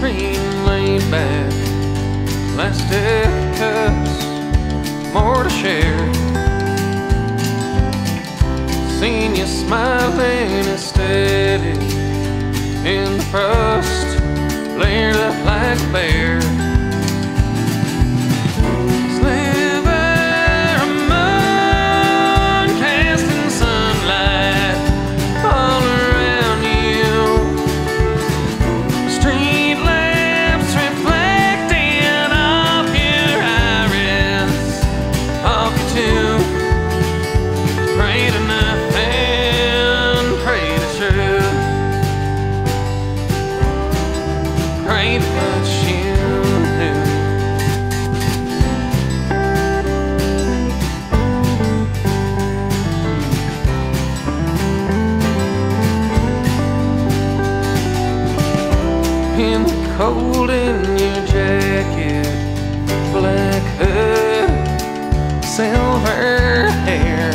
Green laid back. Last cups, more to share. Seen you smiling steady in the frost, layered up like a bear. cold in your jacket, black hood, silver hair.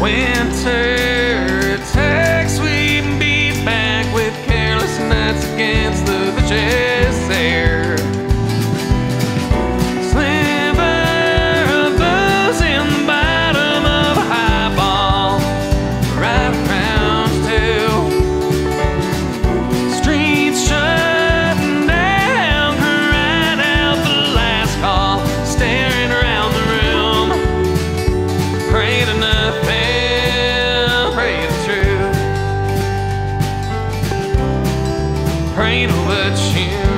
Winter attacks, we beat back with careless nights against the, the touch.